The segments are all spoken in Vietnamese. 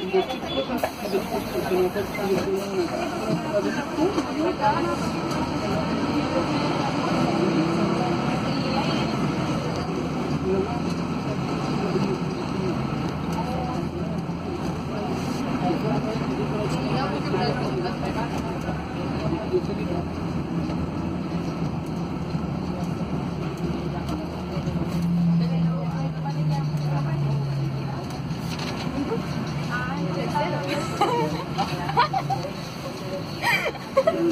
Thank you.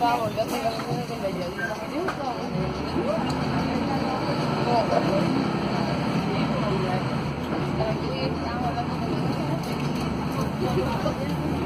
Sao rồi, cái này con đại diện con biết con. Thank you.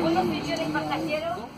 ¿Cuántos millones pasajeros?